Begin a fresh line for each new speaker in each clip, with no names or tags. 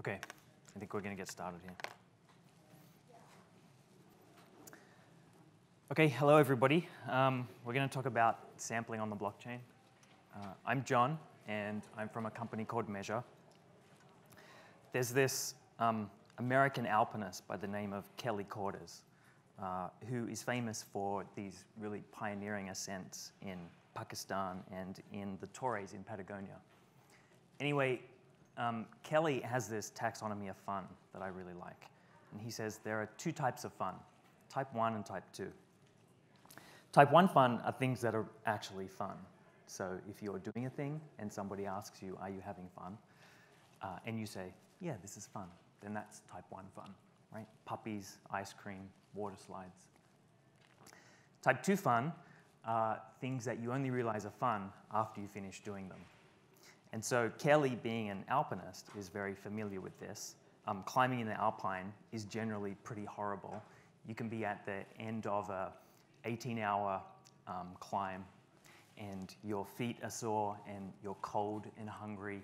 Okay, I think we're going to get started here. Okay, hello everybody. Um, we're going to talk about sampling on the blockchain. Uh, I'm John, and I'm from a company called Measure. There's this um, American alpinist by the name of Kelly Cordes, uh, who is famous for these really pioneering ascents in Pakistan and in the Torres in Patagonia. Anyway, um, Kelly has this taxonomy of fun that I really like. And he says there are two types of fun type 1 and type 2. Type 1 fun are things that are actually fun. So if you're doing a thing and somebody asks you, Are you having fun? Uh, and you say, Yeah, this is fun, then that's type 1 fun, right? Puppies, ice cream, water slides. Type 2 fun are things that you only realize are fun after you finish doing them. And so Kelly, being an alpinist, is very familiar with this. Um, climbing in the alpine is generally pretty horrible. You can be at the end of a 18-hour um, climb, and your feet are sore, and you're cold and hungry,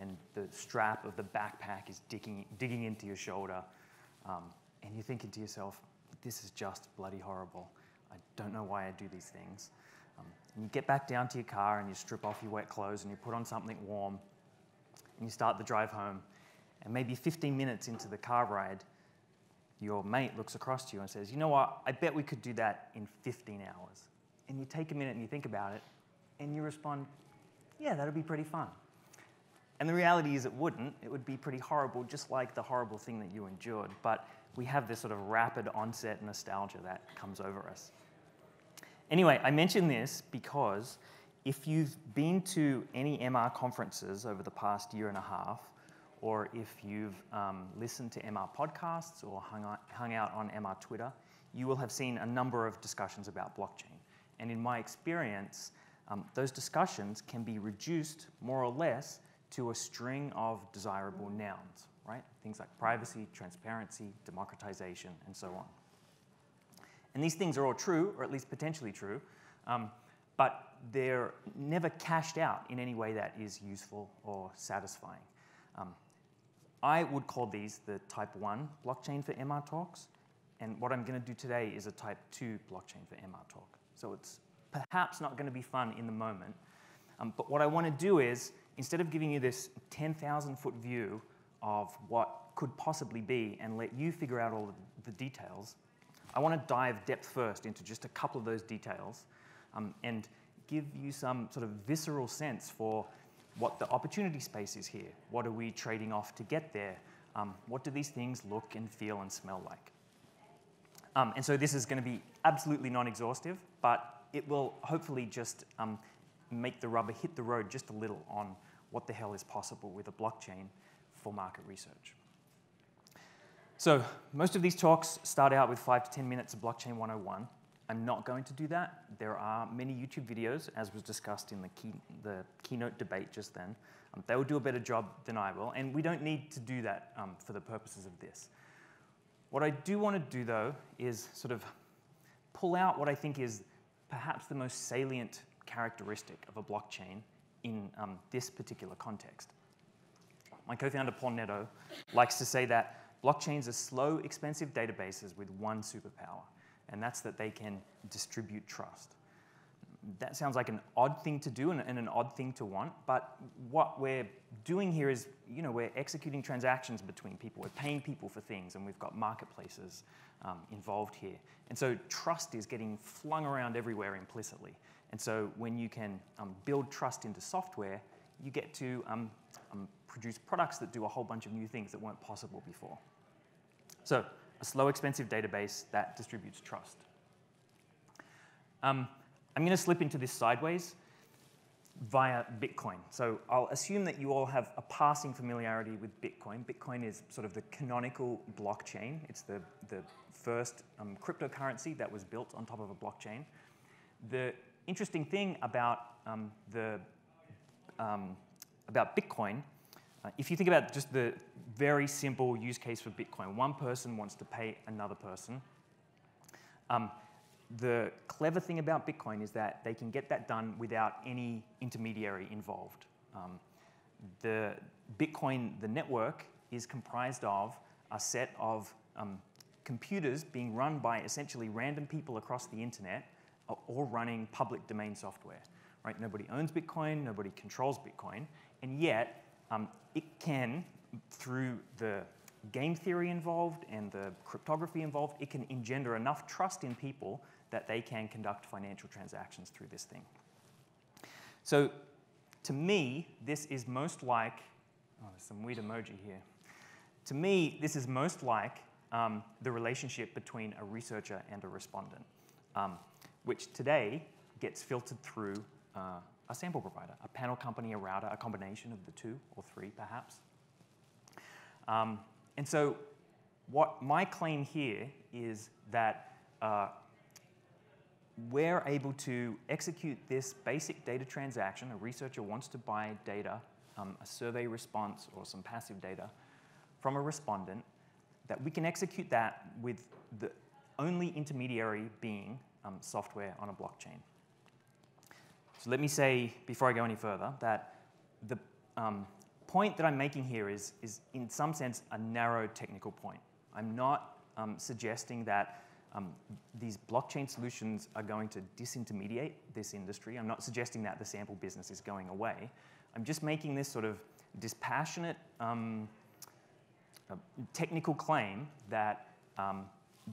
and the strap of the backpack is digging, digging into your shoulder, um, and you're thinking to yourself, "This is just bloody horrible. I don't know why I do these things." And you get back down to your car and you strip off your wet clothes and you put on something warm and you start the drive home. And maybe 15 minutes into the car ride, your mate looks across to you and says, You know what? I bet we could do that in 15 hours. And you take a minute and you think about it and you respond, Yeah, that'd be pretty fun. And the reality is, it wouldn't. It would be pretty horrible, just like the horrible thing that you endured. But we have this sort of rapid onset nostalgia that comes over us. Anyway, I mention this because if you've been to any MR conferences over the past year and a half, or if you've um, listened to MR podcasts or hung out, hung out on MR Twitter, you will have seen a number of discussions about blockchain. And in my experience, um, those discussions can be reduced more or less to a string of desirable nouns, right? Things like privacy, transparency, democratization, and so on. And these things are all true, or at least potentially true, um, but they're never cashed out in any way that is useful or satisfying. Um, I would call these the type 1 blockchain for MR talks, and what I'm going to do today is a type 2 blockchain for MR talk. So it's perhaps not going to be fun in the moment, um, but what I want to do is, instead of giving you this 10,000 foot view of what could possibly be and let you figure out all the details, I want to dive depth first into just a couple of those details um, and give you some sort of visceral sense for what the opportunity space is here. What are we trading off to get there? Um, what do these things look and feel and smell like? Um, and so this is going to be absolutely non-exhaustive, but it will hopefully just um, make the rubber hit the road just a little on what the hell is possible with a blockchain for market research. So most of these talks start out with five to 10 minutes of Blockchain 101. I'm not going to do that. There are many YouTube videos, as was discussed in the, key, the keynote debate just then. Um, they will do a better job than I will, and we don't need to do that um, for the purposes of this. What I do want to do, though, is sort of pull out what I think is perhaps the most salient characteristic of a blockchain in um, this particular context. My co-founder, Paul Netto, likes to say that Blockchains are slow, expensive databases with one superpower, and that's that they can distribute trust. That sounds like an odd thing to do and, and, an odd thing to want, but what we're doing here is, you know, we're executing transactions between people. We're paying people for things, and we've got marketplaces um, involved here. And so trust is getting flung around everywhere implicitly. And so when you can um, build trust into software, you get to um, um produce products that do a whole bunch of new things that weren't possible before. So a slow, expensive database that distributes trust. Um, I'm going to slip into this sideways via Bitcoin. So I'll assume that you all have a passing familiarity with Bitcoin. Bitcoin is sort of the canonical blockchain. It's the, the first um, cryptocurrency that was built on top of a blockchain. The interesting thing about, um, the, um, about Bitcoin uh, if you think about just the very simple use case for Bitcoin, one person wants to pay another person. Um, the clever thing about Bitcoin is that they can get that done without any intermediary involved. Um, the Bitcoin, the network, is comprised of a set of um, computers being run by essentially random people across the internet or running public domain software. Right? Nobody owns Bitcoin, nobody controls Bitcoin, and yet um, it can, through the game theory involved and the cryptography involved, it can engender enough trust in people that they can conduct financial transactions through this thing. So to me, this is most like, oh, there's some weird emoji here. To me, this is most like um, the relationship between a researcher and a respondent, um, which today gets filtered through uh, a sample provider, a panel company, a router, a combination of the two or three perhaps. Um, and so what my claim here is that uh, we're able to execute this basic data transaction. A researcher wants to buy data, um, a survey response or some passive data from a respondent, that we can execute that with the only intermediary being um, software on a blockchain. So let me say, before I go any further, that the um, point that I'm making here is, is, in some sense, a narrow technical point. I'm not um, suggesting that um, these blockchain solutions are going to disintermediate this industry. I'm not suggesting that the sample business is going away. I'm just making this sort of dispassionate um, uh, technical claim that um,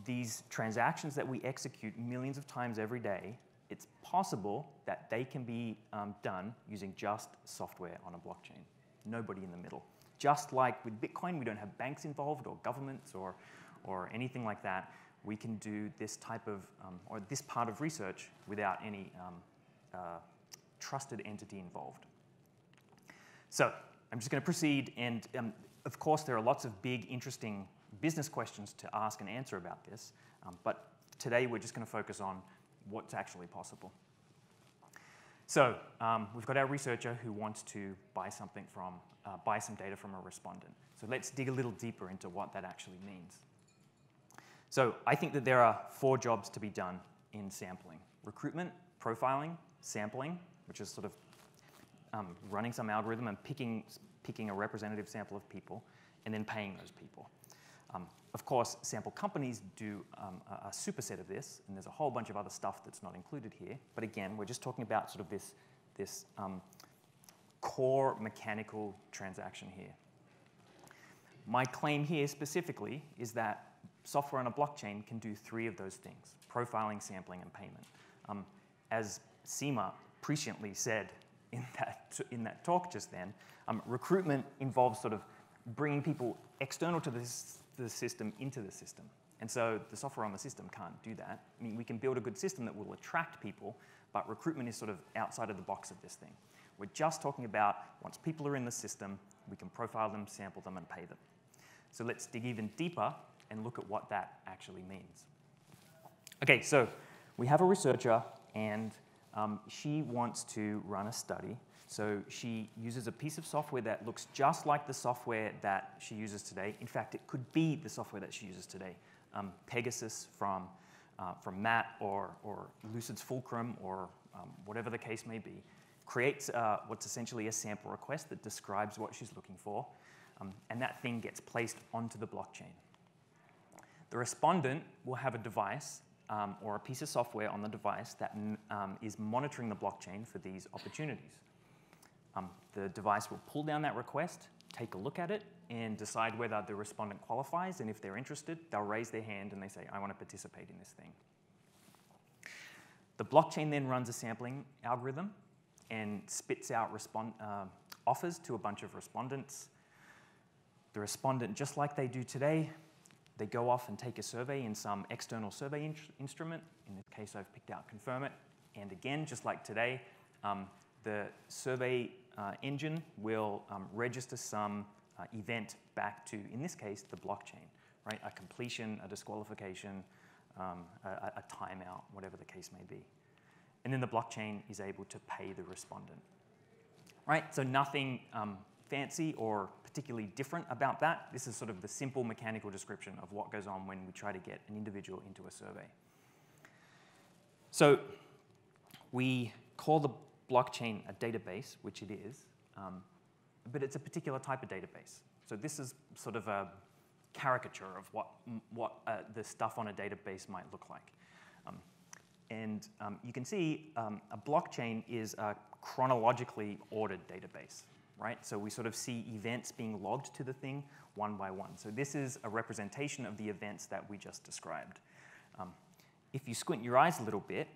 these transactions that we execute millions of times every day, it's possible that they can be um, done using just software on a blockchain. Nobody in the middle. Just like with Bitcoin, we don't have banks involved or governments or, or anything like that we can do this type of, um, or this part of research without any um, uh, trusted entity involved. So I'm just going to proceed, and um, of course there are lots of big, interesting business questions to ask and answer about this, um, but today we're just going to focus on what's actually possible. So um, we've got our researcher who wants to buy something from, uh, buy some data from a respondent. So let's dig a little deeper into what that actually means. So I think that there are four jobs to be done in sampling. Recruitment, profiling, sampling, which is sort of um, running some algorithm and picking, picking a representative sample of people, and then paying those people. Um, of course, sample companies do um, a, a, superset of this, and there's a whole bunch of other stuff that's not included here. But again, we're just talking about sort of this, this um, core mechanical transaction here. My claim here specifically is that software on a blockchain can do three of those things, profiling, sampling, and payment. Um, as Seema presciently said in that, in that talk just then, um, recruitment involves sort of bringing people external to this, the system into the system. And so the software on the system can't do that. I mean, we can build a good system that will attract people, but recruitment is sort of outside of the box of this thing. We're just talking about once people are in the system, we can profile them, sample them, and pay them. So let's dig even deeper and look at what that actually means. Okay, so we have a researcher and um, she wants to run a study. So she uses a piece of software that looks just like the software that she uses today. In fact, it could be the software that she uses today. Um, Pegasus from, uh, from Matt or, or Lucid's Fulcrum or um, whatever the case may be, creates uh, what's essentially a sample request that describes what she's looking for. Um, and that thing gets placed onto the blockchain. The respondent will have a device um, or a piece of software on the device that um, is monitoring the blockchain for these opportunities. Um, the device will pull down that request, take a look at it, and decide whether the respondent qualifies. And if they're interested, they'll raise their hand and they say, I want to participate in this thing. The blockchain then runs a sampling algorithm and spits out uh, offers to a bunch of respondents. The respondent, just like they do today, they go off and take a survey in some external survey in instrument. In this case, I've picked out Confirmit. And again, just like today, um, the survey uh, engine will um, register some uh, event back to, in this case, the blockchain, right? A completion, a disqualification, um, a, a timeout, whatever the case may be. And then the blockchain is able to pay the respondent, right? So nothing um, fancy or particularly different about that. This is sort of the simple mechanical description of what goes on when we try to get an individual into a survey. So we call the blockchain a database, which it is, um, but it's a particular type of database. So this is sort of a caricature of what, what uh, the stuff on a database might look like. Um, and um, you can see um, a blockchain is a chronologically ordered database, right? So we sort of see events being logged to the thing one by one. So this is a representation of the events that we just described. Um, if you squint your eyes a little bit,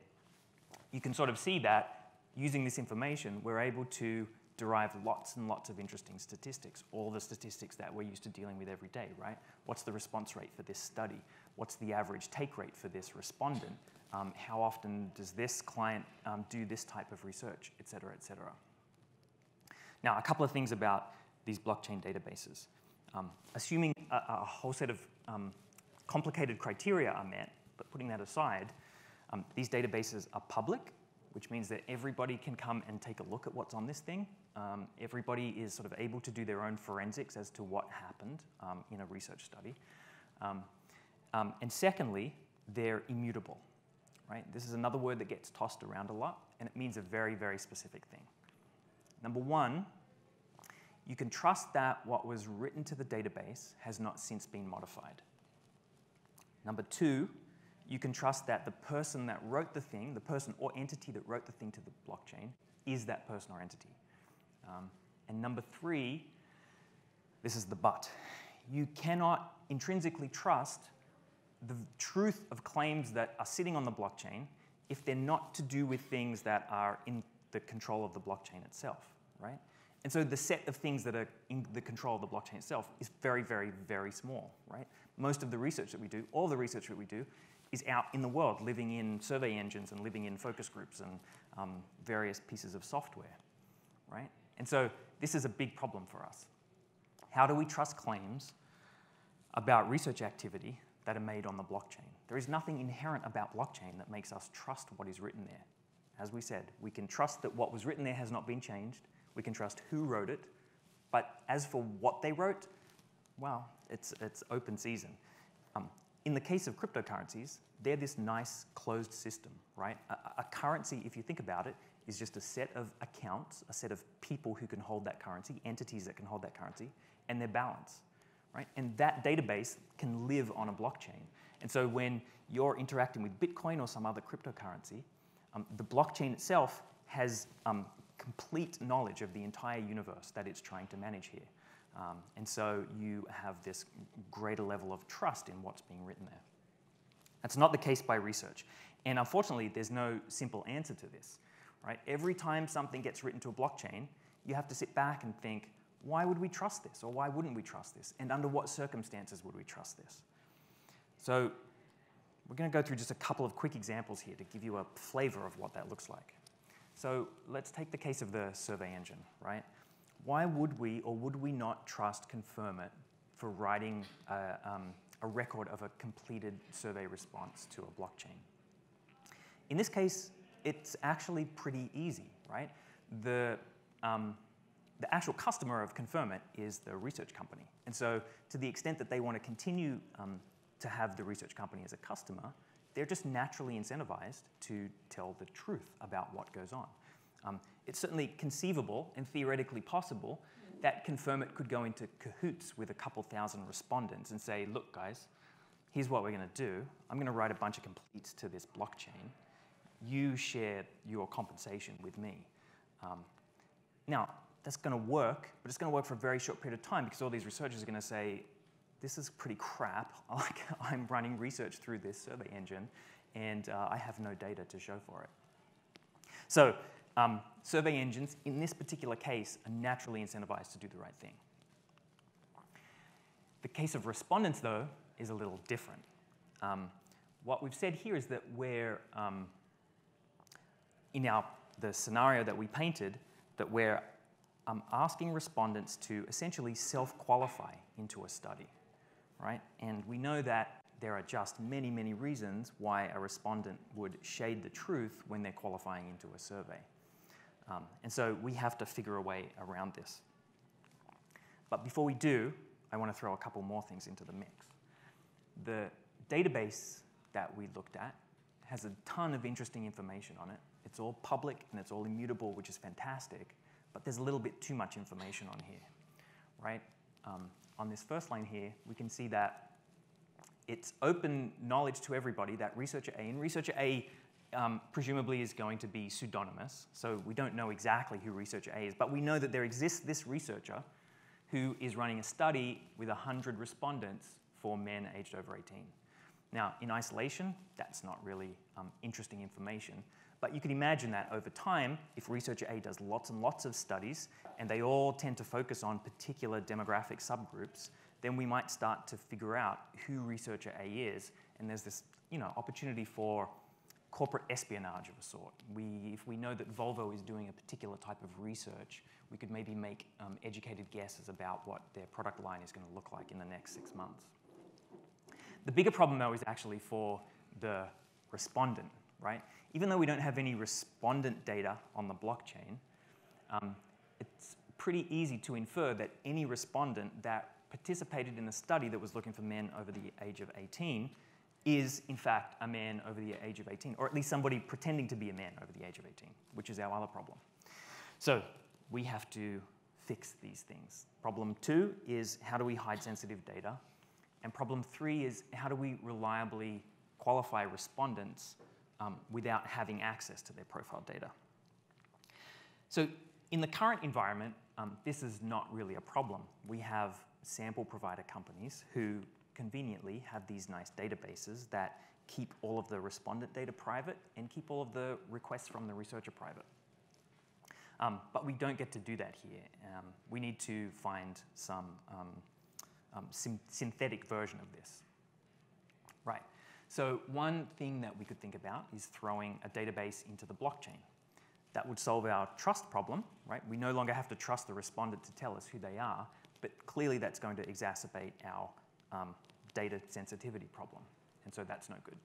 you can sort of see that using this information, we're able to derive lots and lots of interesting statistics, all the statistics that we're used to dealing with every day, right? What's the response rate for this study? What's the average take rate for this respondent? Um, how often does this client um, do this type of research, et cetera, et cetera. Now, a couple of things about these blockchain databases. Um, assuming a, a, whole set of um, complicated criteria are met, but putting that aside, um, these databases are public, which means that everybody can come and take a look at what's on this thing um, everybody is sort of able to do their own forensics as to what happened um, in a research study. Um, um, and secondly, they're immutable. Right? This is another word that gets tossed around a lot, and it means a very, very specific thing. Number one, you can trust that what was written to the database has not since been modified. Number two, you can trust that the person that wrote the thing, the person or entity that wrote the thing to the blockchain, is that person or entity. Um, and number three, this is the but. You cannot intrinsically trust the truth of claims that are sitting on the blockchain if they're not to do with things that are in the control of the blockchain itself, right? And so the set of things that are in the control of the blockchain itself is very, very, very small, right? Most of the research that we do, all the research that we do, is out in the world, living in survey engines and living in focus groups and um, various pieces of software, right? And so this is a big problem for us. How do we trust claims about research activity that are made on the blockchain? There is nothing inherent about blockchain that makes us trust what is written there. As we said, we can trust that what was written there has not been changed. We can trust who wrote it. But as for what they wrote, well, it's, it's open season. Um, in the case of cryptocurrencies, they're this nice closed system, right? A, a, currency, if you think about it, is just a set of accounts, a set of people who can hold that currency, entities that can hold that currency, and their balance, right? And that database can live on a blockchain. And so when you're interacting with Bitcoin or some other cryptocurrency, um, the blockchain itself has um, complete knowledge of the entire universe that it's trying to manage here. Um, and so you have this greater level of trust in what's being written there. That's not the case by research. And unfortunately, there's no simple answer to this right? Every time something gets written to a blockchain, you have to sit back and think, why would we trust this or why wouldn't we trust this? And under what circumstances would we trust this? So we're going to go through just a couple of quick examples here to give you a flavor of what that looks like. So let's take the case of the survey engine, right? Why would we or would we not trust Confirmit for writing a, um, a record of a completed survey response to a blockchain? In this case, it's actually pretty easy, right? The, um, the actual customer of Confirmit is the research company. And so to the extent that they want to continue um, to have the research company as a customer, they're just naturally incentivized to tell the truth about what goes on. Um, it's certainly conceivable and theoretically possible that Confirmit could go into cahoots with a couple thousand respondents and say, look, guys, here's what we're going to do. I'm going to write a bunch of completes to this blockchain you share your compensation with me. Um, now, that's going to work, but it's going to work for a very short period of time because all these researchers are going to say, this is pretty crap. Like, I'm running research through this survey engine, and uh, I have no data to show for it. So, um, survey engines, in this particular case, are naturally incentivized to do the right thing. The case of respondents, though, is a little different. Um, what we've said here is that where um, in our, the scenario that we painted, that we're um, asking respondents to essentially self-qualify into a study, right? And we know that there are just many, many reasons why a respondent would shade the truth when they're qualifying into a survey. Um, and so we have to figure a way around this. But before we do, I want to throw a couple more things into the mix. The database that we looked at has a ton of interesting information on it. It's all public and it's all immutable, which is fantastic, but there's a little bit too much information on here, right? Um, on this first line here, we can see that it's open knowledge to everybody that researcher A, and researcher A um, presumably is going to be pseudonymous, so we don't know exactly who researcher A is, but we know that there exists this researcher who is running a study with 100 respondents for men aged over 18. Now, in isolation, that's not really um, interesting information, but you can imagine that over time, if researcher A does lots and lots of studies, and they all tend to focus on particular demographic subgroups, then we might start to figure out who researcher A is, and there's this you know, opportunity for corporate espionage of a sort. We, if we know that Volvo is doing a particular type of research, we could maybe make um, educated guesses about what their product line is going to look like in the next six months. The bigger problem, though, is actually for the respondent, right? Even though we don't have any respondent data on the blockchain, um, it's pretty easy to infer that any respondent that participated in a study that was looking for men over the age of 18 is, in fact, a man over the age of 18, or at least somebody pretending to be a man over the age of 18, which is our other problem. So we have to fix these things. Problem two is how do we hide sensitive data? And problem three is how do we reliably qualify respondents um, without having access to their profile data? So in the current environment, um, this is not really a problem. We have sample provider companies who conveniently have these nice databases that keep all of the respondent data private and keep all of the requests from the researcher private. Um, but we don't get to do that here. Um, we need to find some um, um synthetic version of this. Right. So one thing that we could think about is throwing a database into the blockchain. That would solve our trust problem, right? We no longer have to trust the respondent to tell us who they are, but clearly that's going to exacerbate our um, data sensitivity problem. And so that's no good.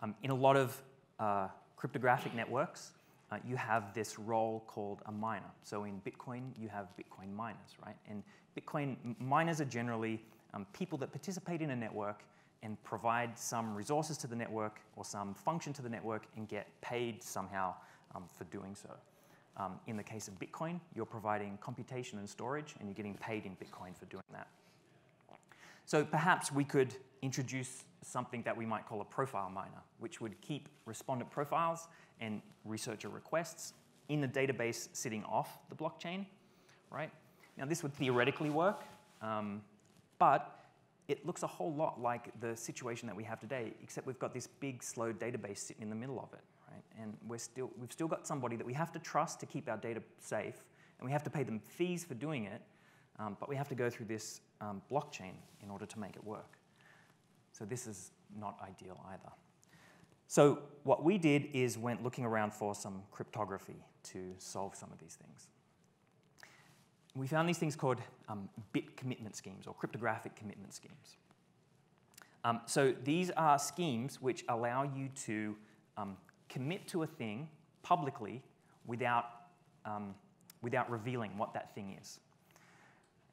Um, in a lot of uh, cryptographic networks, uh, you have this role called a miner. So in Bitcoin, you have Bitcoin miners, right? And Bitcoin miners are generally um, people that participate in a network and provide some resources to the network or some function to the network and get paid somehow um, for doing so. Um, in the case of Bitcoin, you're providing computation and storage, and you're getting paid in Bitcoin for doing that. So perhaps we could introduce something that we might call a profile miner, which would keep respondent profiles and researcher requests in the database sitting off the blockchain, right? Now this would theoretically work, um, but it looks a whole lot like the situation that we have today, except we've got this big, slow database sitting in the middle of it, right? And we're still, we've still got somebody that we have to trust to keep our data safe, and we have to pay them fees for doing it, um, but we have to go through this um, blockchain in order to make it work. So this is not ideal either. So what we did is went looking around for some cryptography to solve some of these things. We found these things called um, bit commitment schemes or cryptographic commitment schemes. Um, so these are schemes which allow you to um, commit to a thing publicly without, um, without revealing what that thing is.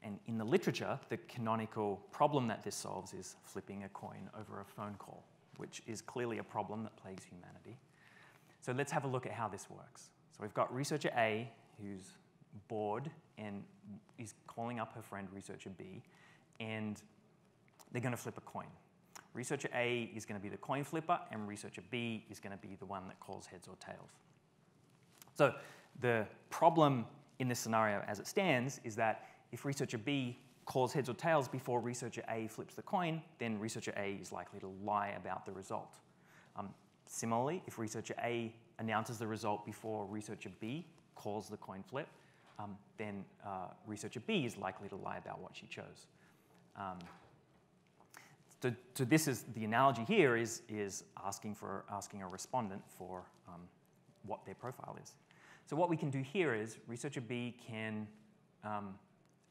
And in the literature, the canonical problem that this solves is flipping a coin over a phone call which is clearly a problem that plagues humanity. So let's have a look at how this works. So we've got researcher A who's bored and is calling up her friend researcher B, and they're going to flip a coin. Researcher A is going to be the coin flipper, and researcher B is going to be the one that calls heads or tails. So the problem in this scenario as it stands is that if researcher B calls heads or tails before researcher A flips the coin, then researcher A is likely to lie about the result. Um, similarly, if researcher A announces the result before researcher B calls the coin flip, um, then uh, researcher B is likely to lie about what she chose. Um, so, so, this is the analogy here is, is asking for asking a respondent for um, what their profile is. So what we can do here is researcher B can um,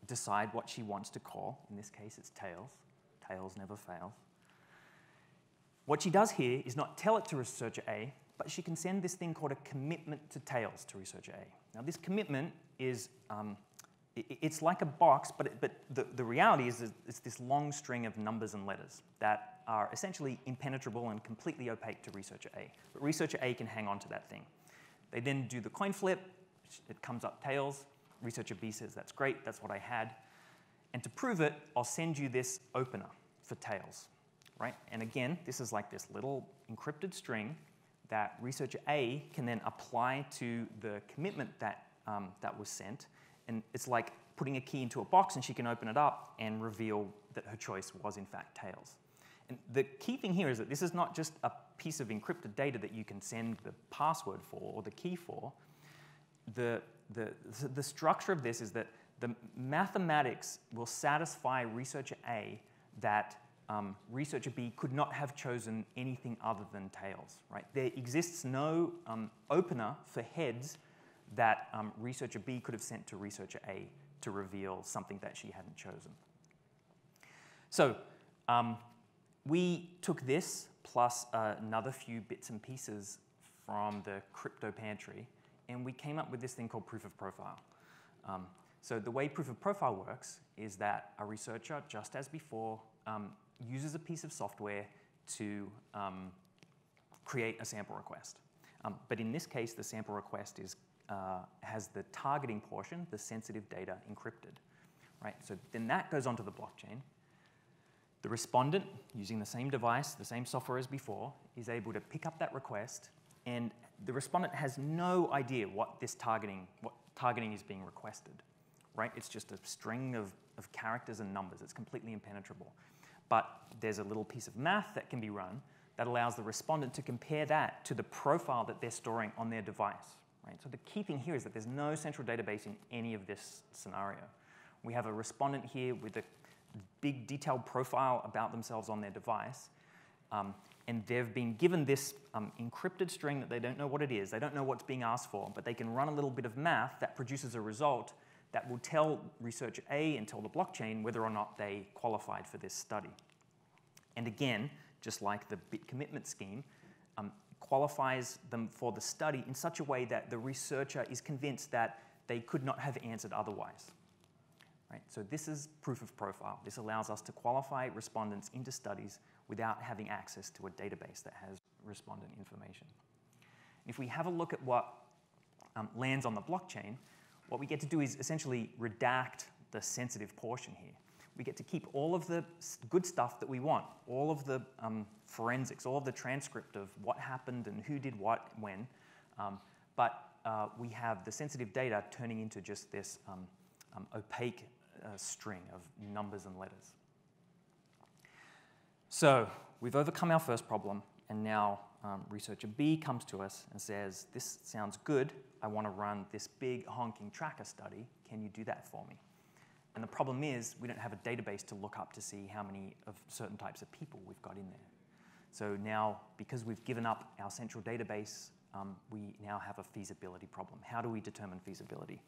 decide what she wants to call. In this case, it's tails. Tails never fails. What she does here is not tell it to researcher A, but she can send this thing called a commitment to tails to researcher A. Now, this commitment is, um, it, it's like a box, but, it, but the, the reality is it's this long string of numbers and letters that are essentially impenetrable and completely opaque to researcher A. But researcher A can hang on to that thing. They then do the coin flip, it comes up tails, Researcher B says, that's great, that's what I had. And to prove it, I'll send you this opener for tails, right? And again, this is like this little encrypted string that researcher A can then apply to the commitment that, um, that was sent. And it's like putting a key into a box and she can open it up and reveal that her choice was in fact tails. And the key thing here is that this is not just a piece of encrypted data that you can send the password for or the key for. The, the, the structure of this is that the mathematics will satisfy researcher A that um, researcher B could not have chosen anything other than tails, right? There exists no um, opener for heads that um, researcher B could have sent to researcher A to reveal something that she hadn't chosen. So um, we took this plus uh, another few bits and pieces from the crypto pantry, and we came up with this thing called proof of profile. Um, so the way proof of profile works is that a researcher, just as before, um, uses a piece of software to um, create a sample request. Um, but in this case, the sample request is, uh, has the targeting portion, the sensitive data, encrypted. Right? So then that goes onto the blockchain. The respondent, using the same device, the same software as before, is able to pick up that request, and the respondent has no idea what this targeting, what targeting is being requested. Right? It's just a string of, of characters and numbers. It's completely impenetrable. But there's a little piece of math that can be run that allows the respondent to compare that to the profile that they're storing on their device. Right? So the key thing here is that there's no central database in any of this scenario. We have a respondent here with a big detailed profile about themselves on their device, um, and they've been given this um, encrypted string that they don't know what it is, they don't know what's being asked for, but they can run a little bit of math that produces a result that will tell researcher A and tell the blockchain whether or not they qualified for this study. And again, just like the bit commitment scheme, um, qualifies them for the study in such a way that the researcher is convinced that they could not have answered otherwise. Right? So this is proof of profile. This allows us to qualify respondents into studies without having access to a database that has respondent information. If we have a look at what um, lands on the blockchain, what we get to do is essentially redact the sensitive portion here. We get to keep all of the good stuff that we want, all of the um, forensics, all of the transcript of what happened and who did what when, um, but uh, we have the sensitive data turning into just this um, um opaque uh, string of numbers and letters. So we've overcome our first problem, and now um, researcher B comes to us and says, This sounds good. I want to run this big honking tracker study. Can you do that for me? And the problem is, we don't have a database to look up to see how many of certain types of people we've got in there. So now, because we've given up our central database, um, we now have a feasibility problem. How do we determine feasibility?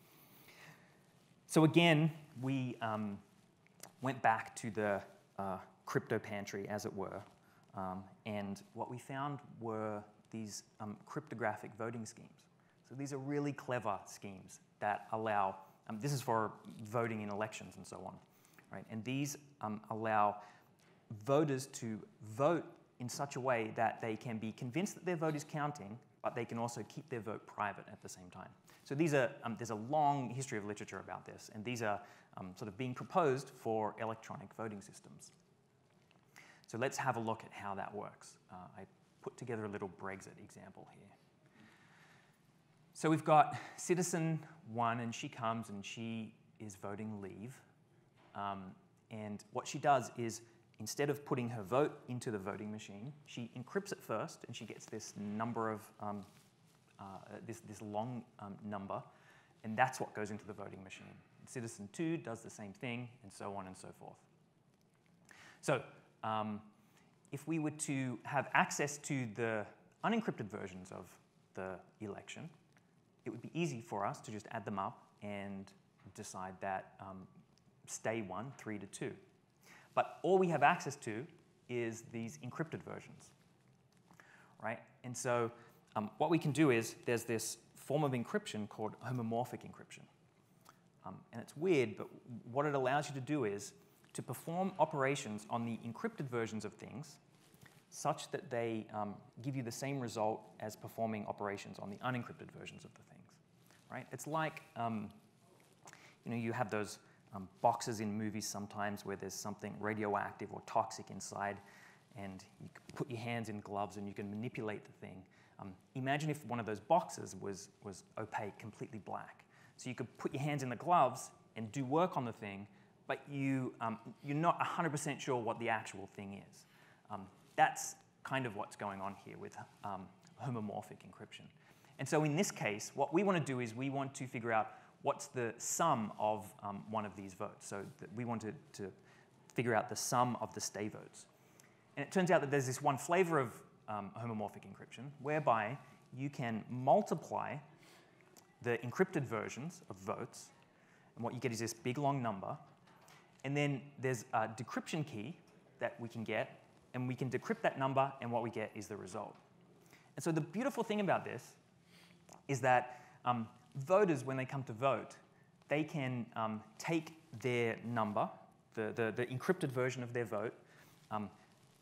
So again, we um, went back to the uh, crypto pantry, as it were, um, and what we found were these um, cryptographic voting schemes. So these are really clever schemes that allow, um, this is for voting in elections and so on, right? And these um, allow voters to vote in such a way that they can be convinced that their vote is counting, but they can also keep their vote private at the same time. So these are, um, there's a long history of literature about this, and these are um, sort of being proposed for electronic voting systems. So let's have a look at how that works. Uh, I put together a little Brexit example here. So we've got citizen one, and she comes and she is voting leave. Um, and what she does is instead of putting her vote into the voting machine, she encrypts it first, and she gets this number of um, uh, this, this long um, number, and that's what goes into the voting machine. Citizen 2 does the same thing, and so on and so forth. So um, if we were to have access to the unencrypted versions of the election, it would be easy for us to just add them up and decide that um, stay one, three to two. But all we have access to is these encrypted versions, right? And so um, what we can do is there's this form of encryption called homomorphic encryption. Um, and it's weird, but what it allows you to do is to perform operations on the encrypted versions of things such that they um, give you the same result as performing operations on the unencrypted versions of the things, right? It's like, um, you know, you have those um, boxes in movies sometimes where there's something radioactive or toxic inside, and you put your hands in gloves and you can manipulate the thing. Um, imagine if one of those boxes was, was opaque, completely black. So you could put your hands in the gloves and do work on the thing, but you, um, you're not 100% sure what the actual thing is. Um, that's kind of what's going on here with um, homomorphic encryption. And so in this case, what we want to do is we want to figure out what's the sum of um, one of these votes. So we wanted to figure out the sum of the stay votes. And it turns out that there's this one flavor of um, homomorphic encryption whereby you can multiply the encrypted versions of votes, and what you get is this big long number. And then there's a decryption key that we can get, and we can decrypt that number, and what we get is the result. And so the beautiful thing about this is that um, voters, when they come to vote, they can um, take their number, the, the, the, encrypted version of their vote, um,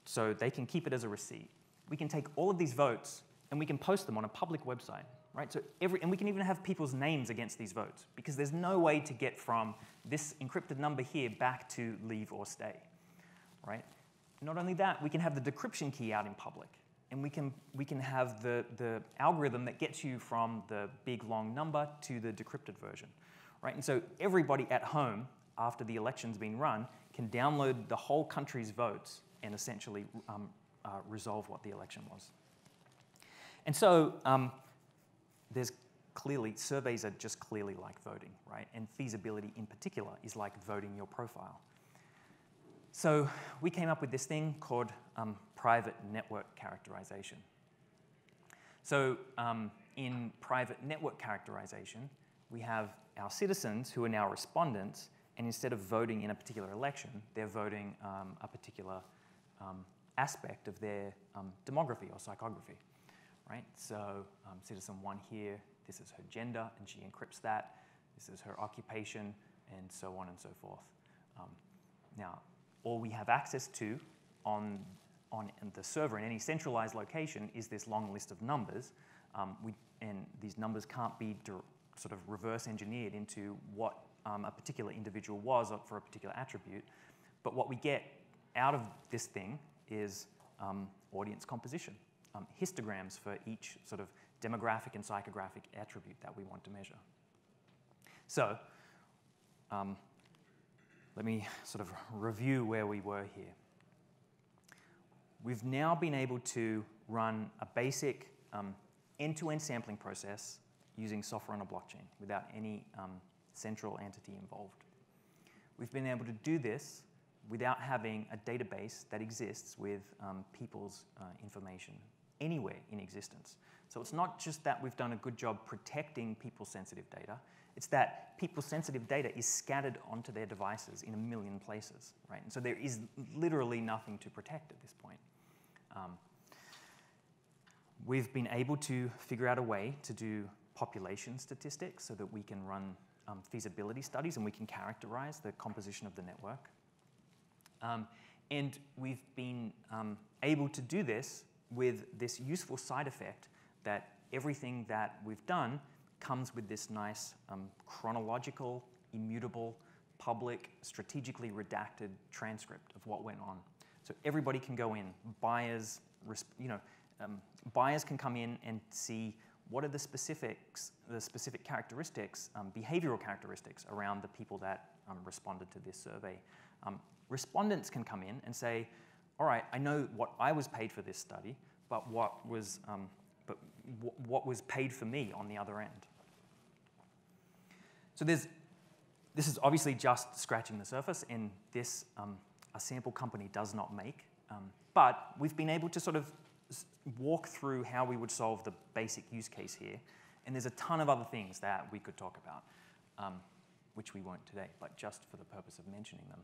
so they can keep it as a receipt. We can take all of these votes and we can post them on a public website, right? So every, and we can even have people's names against these votes because there's no way to get from this encrypted number here back to leave or stay, right? Not only that, we can have the decryption key out in public and we can, we can have the, the algorithm that gets you from the big long number to the decrypted version. Right? And so everybody at home, after the election's been run, can download the whole country's votes and essentially um, uh, resolve what the election was. And so um, there's clearly, surveys are just clearly like voting, right? And feasibility in particular is like voting your profile. So we came up with this thing called um, private network characterization. So um, in private network characterization, we have our citizens who are now respondents, and instead of voting in a particular election, they're voting um, a particular um, aspect of their um, demography or psychography, right? So um, citizen one here, this is her gender, and she encrypts that. This is her occupation, and so on and so forth. now, all we have access to on, on the server in any centralized location is this long list of numbers. Um, we, and these numbers can't be sort of reverse engineered into what um, a particular individual was for a particular attribute. But what we get out of this thing is um, audience composition, um, histograms for each sort of demographic and psychographic attribute that we want to measure. So um, let me sort of review where we were here. We've now been able to run a basic um, end-to-end sampling process using software on a blockchain without any um, central entity involved. We've been able to do this without having a database that exists with um, people's uh, information anywhere in existence. So it's not just that we've done a good job protecting people's sensitive data, it's that people's sensitive data is scattered onto their devices in a million places, right? And so there is literally nothing to protect at this point. Um, we've been able to figure out a way to do population statistics so that we can run um, feasibility studies and we can characterize the composition of the network. Um, and we've been um, able to do this with this useful side effect that everything that we've done comes with this nice um, chronological, immutable, public, strategically redacted transcript of what went on. So everybody can go in. Buyers, you know, um, buyers can come in and see what are the specifics, the specific characteristics, um, behavioral characteristics around the people that um, responded to this survey. Um, respondents can come in and say, all right, I know what I was paid for this study, but what was um, but what was paid for me on the other end. So there's, this is obviously just scratching the surface, and this um, a sample company does not make. Um, but we've been able to sort of walk through how we would solve the basic use case here, and there's a ton of other things that we could talk about, um, which we won't today, but just for the purpose of mentioning them.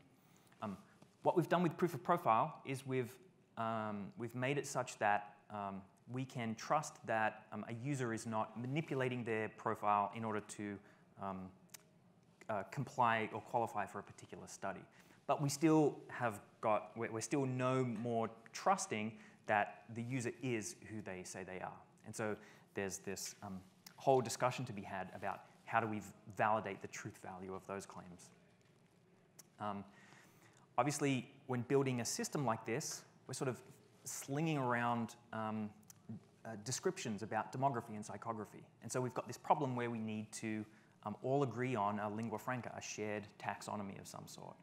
Um, what we've done with proof of profile is we've, um, we've made it such that um, we can trust that um, a user is not manipulating their profile in order to um, uh, comply or qualify for a particular study. But we still have got, we're, still no more trusting that the user is who they say they are. And so there's this um, whole discussion to be had about how do we validate the truth value of those claims. Um, obviously, when building a system like this, we're sort of slinging around um, uh, descriptions about demography and psychography. And so we've got this problem where we need to um, all agree on a lingua franca, a shared taxonomy of some sort.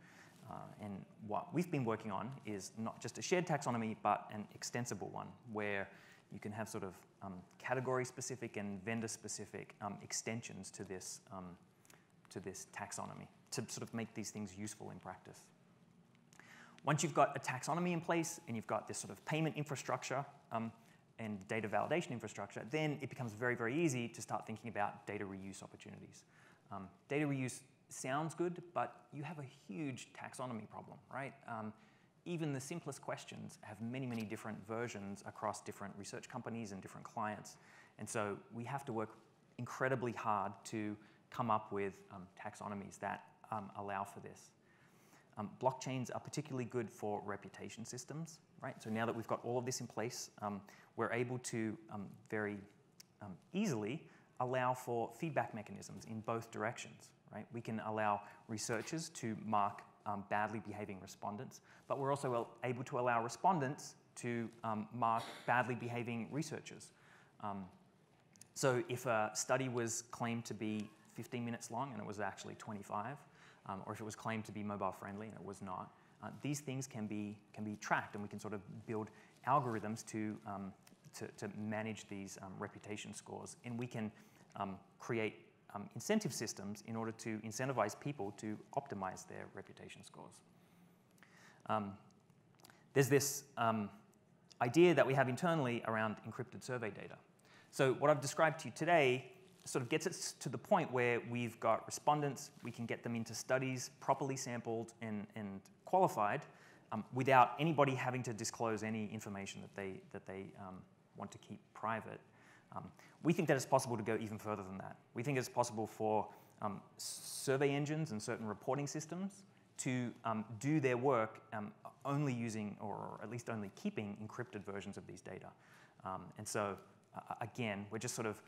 Uh, and what we've been working on is not just a shared taxonomy, but an extensible one where you can have sort of um, category specific and vendor specific um, extensions to this, um, to this taxonomy to sort of make these things useful in practice. Once you've got a taxonomy in place and you've got this sort of payment infrastructure um, and data validation infrastructure, then it becomes very, very easy to start thinking about data reuse opportunities. Um, data reuse sounds good, but you have a huge taxonomy problem, right? Um, even the simplest questions have many, many different versions across different research companies and different clients. And so we have to work incredibly hard to come up with um, taxonomies that um, allow for this. Um, blockchains are particularly good for reputation systems, right? So now that we've got all of this in place, um, we're able to um, very um, easily allow for feedback mechanisms in both directions, right? We can allow researchers to mark um, badly behaving respondents, but we're also able to allow respondents to mark badly behaving researchers. so if a study was claimed to be 15 minutes long and it was actually 25, um, or if it was claimed to be mobile friendly and it was not. Uh, these things can be, can be tracked and we can sort of build algorithms to, um, to, to, manage these um, reputation scores. And we can um, create um, incentive systems in order to incentivize people to optimize their reputation scores. Um, there's this idea that we have internally around encrypted survey data. So what I've described to you today sort of gets us to the point where we've got respondents, we can get them into studies properly sampled and, and qualified um, without anybody having to disclose any information that they, that they um, want to keep private. Um, we think that it's possible to go even further than that. We think it's possible for um, survey engines and certain reporting systems to um, do their work um, only using, or at least only keeping, encrypted versions of these data. and so, uh, again, we're just sort of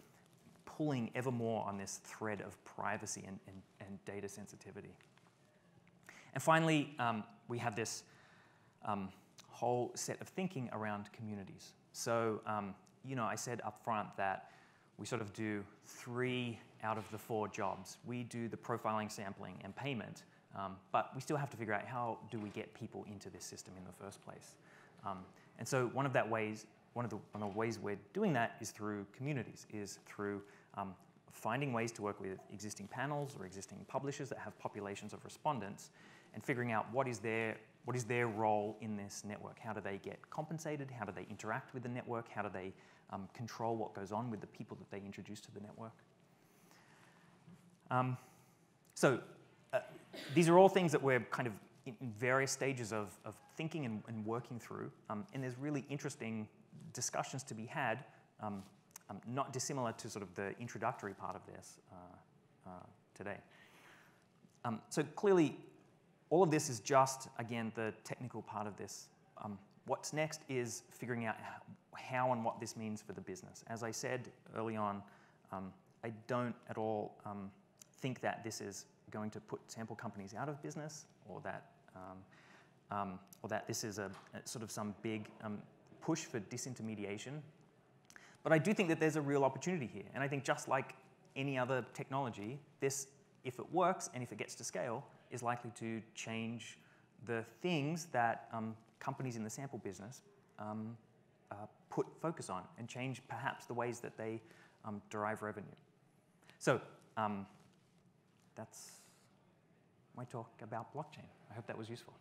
pulling ever more on this thread of privacy and, and, and data sensitivity. And finally, um, we have this um, whole set of thinking around communities. So, um, you know, I said up front that we sort of do three out of the four jobs. We do the profiling, sampling, and payment, um, but we still have to figure out how do we get people into this system in the first place. Um, and so one of that ways, one of the, one of the ways we're doing that is through communities, is through um, finding ways to work with existing panels or existing publishers that have populations of respondents and figuring out what is their, what is their role in this network. How do they get compensated? How do they interact with the network? How do they um, control what goes on with the people that they introduce to the network? Um, so uh, these are all things that we're kind of in various stages of, of thinking and, and working through. Um, and there's really interesting discussions to be had um, um, not dissimilar to sort of the introductory part of this uh, uh, today. Um, so clearly, all of this is just, again, the technical part of this. Um, what's next is figuring out how and what this means for the business. As I said early on, um, I don't at all um, think that this is going to put sample companies out of business or that, um, or that this is a, a, sort of some big push for disintermediation but I do think that there's a real opportunity here. And I think just like any other technology, this, if it works and if it gets to scale, is likely to change the things that um, companies in the sample business um, uh, put focus on and change perhaps the ways that they um, derive revenue. So um, that's my talk about blockchain. I hope that was useful.